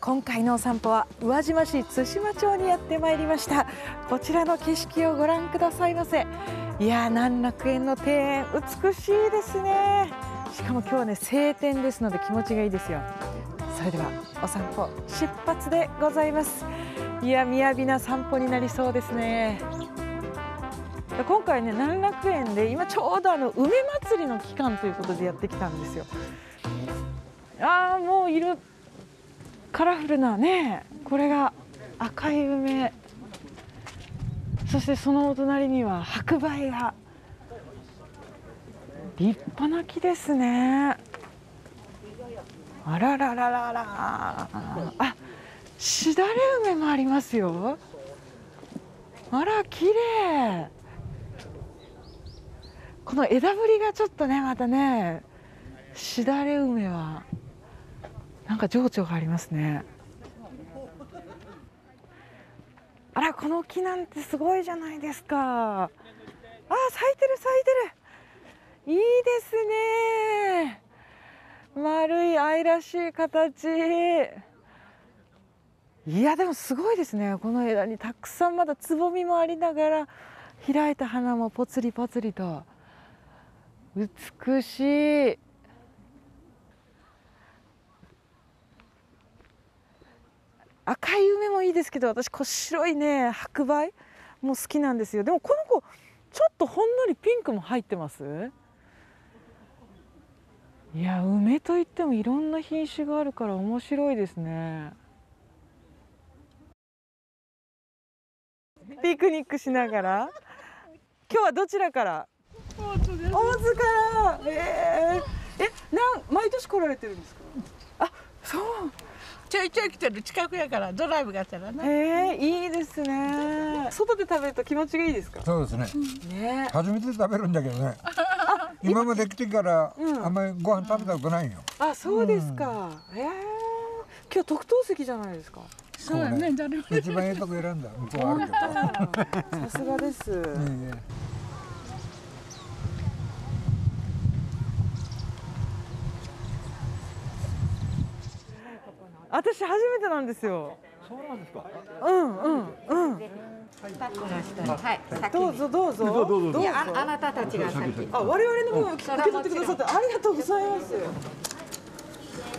今回のお散歩は宇和島市津島町にやってまいりました。こちらの景色をご覧くださいませ。いやー南楽園の庭園美しいですね。しかも今日はね晴天ですので気持ちがいいですよ。それではお散歩出発でございます。いや雅な散歩になりそうですね。今回ね南楽園で今ちょうどあの梅祭りの期間ということでやってきたんですよ。ああもういる。カラフルなねこれが赤い梅。そしてそのお隣には白梅が。立派な木ですね。あららららら。あしだれ梅もありますよ。あら綺麗。この枝ぶりがちょっとねまたねしだれ梅は。なんか情緒がありますね。あらこの木なんてすごいじゃないですか。あ咲いてる咲いてる。いいですね。丸い愛らしい形。いやでもすごいですね。この枝にたくさんまだつぼみもありながら開いた花もぽつりぽつりと。美しい。赤い梅もいいですけど私こう白いね白梅？も好きなんですよ。でもこの子ちょっとほんのりピンクも入ってます？いや梅といってもいろんな品種があるから面白いですね。ピクニックしながら？今日はどちらから？大津から。えー、えなん毎年来られてるんですか？あそうちょいちょい来てる近くやからドライブがあったらね。へえいいですね。外で食べると気持ちがいいですか？そうですね。ね。初めて食べるんだけどね。今まで来てから、あんまりご飯食べたことないよ。あ、そうですか。へえ。今日特等席じゃないですか。そうやね。一番いいとこ選んだ。向こうあるけど。さすがです。いいね私初めてなんですよ。そうなんですか。うんうんうん。はい、先どうぞどうぞ。どうぞどうぞいやああなたたちが先あ、我々の分を受け取ってくださってありがとうございます。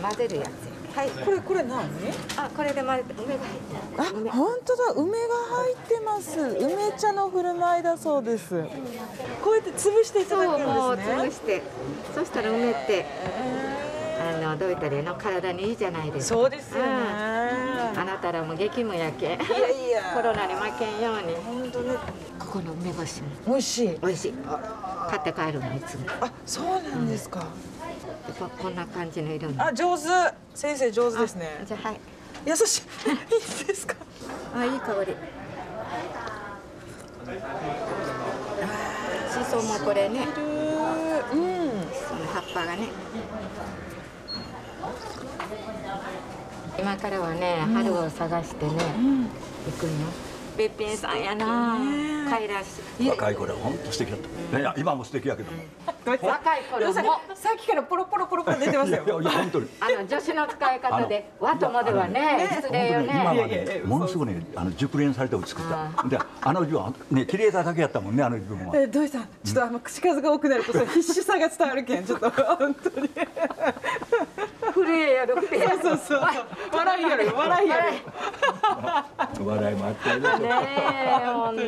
混ぜるやつはいこれこれ何？あこれで混ぜて梅が入ってるあ、本当だ。梅が入ってます。梅茶の振る舞いだそうです。こうやって潰していただくんですね。潰してそしたら梅ってあのどういったらの体にいいじゃないですかそうですよね。あなたらも激務やけんいやいや。コロナに負けんように本当ね。ここの梅干しも美味しい。美味しい買って帰るのいつもあ、そうなんですか。でここんな感じの色にあ、上手。先生上手ですね。じゃあはい優しい。いいですか。あいい香りしそもこれねうん。その葉っぱがね今からはね、春を探してね、行くんよべっぴんさんやなかいらしい若い頃は本当素敵だった。いや今も素敵やけど。若い頃もさっきからポロポロポロポロ出てますよいや。いや本当に。あの女子の使い方で和ともではね失礼よ本当に今はねねものすごいねあの熟練されたを作った。であの字はね綺麗さだけやったもんねあの自分は。え、土井さん、ちょっとあの口数が多くなると、その必死さが伝わるけん、ちょっと本当に。震えややろ。そうそうそう。笑いやるよ、笑いやるよ。笑い。もあってね。ねえ本当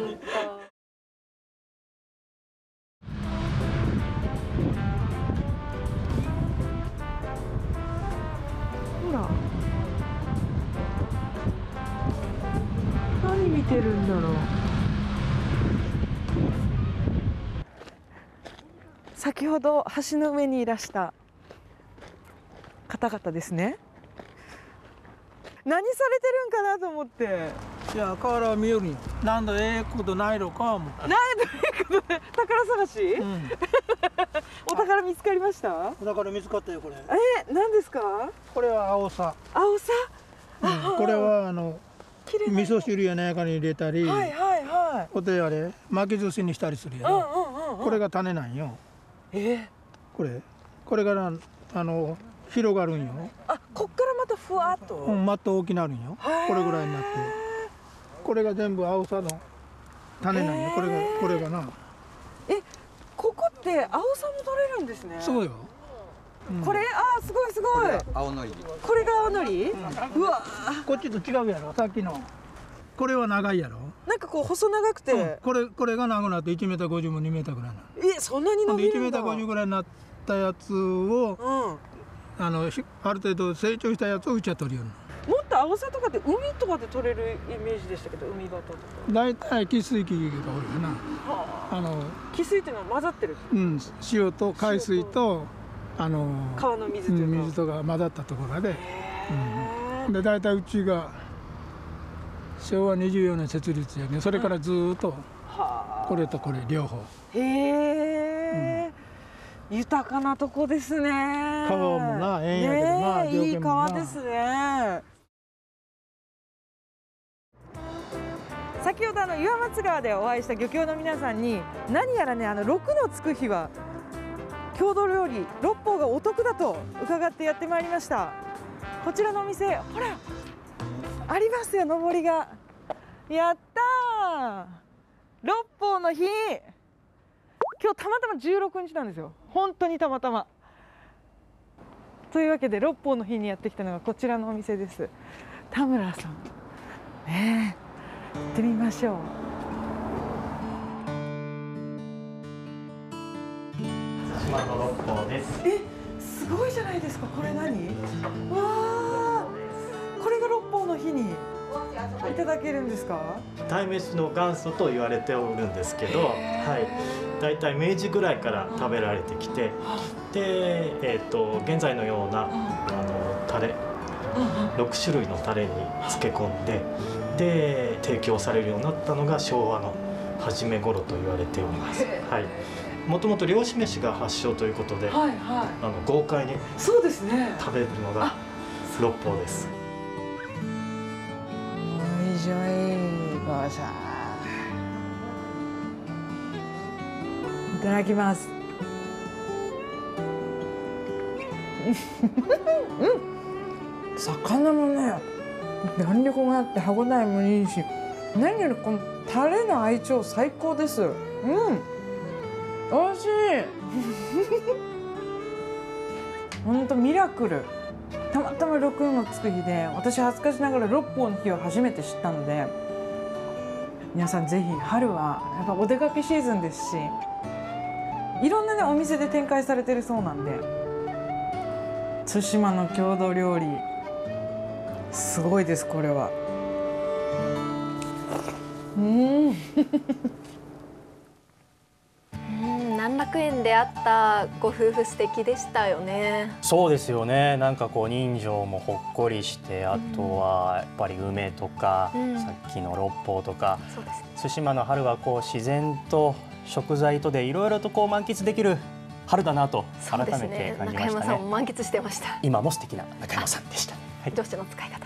ほら。何見てる。んだろう。先ほど橋の上にいらした方々ですね。何されてるんかなと思って。いや、河原見よるんよなんだ、ええことないのかも。なんということで 宝探し、うん。お宝見つかりました？だから見つかったよ、これ。え何ですか？これは青さ。青さ？うんこれは、あの、味噌汁やなんかに入れたり。はいはいはいこてあれ、巻き寿司にしたりするやろ。うんうんうんうんこれが種なんよ。えーこれ。これがな、あの、広がるんよ。あこっからまたふわっと、うん、マット大きなるんよ。これぐらいになって。これが全部青さの種なんよ。これがこれがな。えここって青さも取れるんですね？そうよ、うん。これ？あーすごいすごい。青のり。これが青のり、うわ。こっちと違うやろさっきの。これは長いやろ、なんかこう細長くて、うん。これこれが長くなって1メーター50も2メーターぐらいなえそんなに伸ので1メータびるんだー50ぐらいになったやつをうんあのひある程度成長したやつをうちは取るようにもっと青さとかって海とかで取れるイメージでしたけど海型とか。大体汽水器が多いよな。はあ。の、あ汽水っていうのは混ざってる？うん、塩と海水とあの川の水というか、うん水とか混ざったところで。へー。で大体うちが昭和24年設立やけどそれからずーっとはこれとこれ両方。あへえ、豊かなとこですね。川もなええんやけどないい川ですね。先ほどあの岩松川でお会いした漁協の皆さんに何やらねあの6のつく日は郷土料理六方がお得だと伺ってやってまいりました。こちらのお店ほらありますよ上りが。やったー！六方の日今日たまたま16日なんですよ。本当にたまたま。というわけで六方の日にやってきたのがこちらのお店です。田村さん。ねえ。行ってみましょう。島の六甲です。えすごいじゃないですか。これ何？わあ。これが六方の日にいただけるんですか？鯛めしの元祖と言われておるんですけど、はい。だいたい明治ぐらいから食べられてきて、で、えっ、と現在のようなあのタレ、六種類のタレに漬け込んで、で提供されるようになったのが昭和の初め頃と言われております。はい。もともと漁師飯が発祥ということで、はいはあの豪快にいそうですね食べるのが六方です。よいしょいごさいただきます。うん。魚もね弾力があって歯ごたえもいいし何よりこのタレの相性最高です。うん。美味しい。本当ミラクル。たまたま6のつく日で私恥ずかしながら6本の日を初めて知ったので皆さんぜひ春はやっぱお出かけシーズンですしいろんなねお店で展開されてるそうなんで対馬の郷土料理すごいですこれは。うんうん。楽園で会ったご夫婦素敵でしたよね。そうですよねなんかこう人情もほっこりしてあとはやっぱり梅とか、うんさっきの六方とかそうですね。対馬の春はこう自然と食材とでいろいろとこう満喫できる春だなと改めて。感じましたね中山さんも満喫してました。今も素敵な中山さんでした、はいの使い方。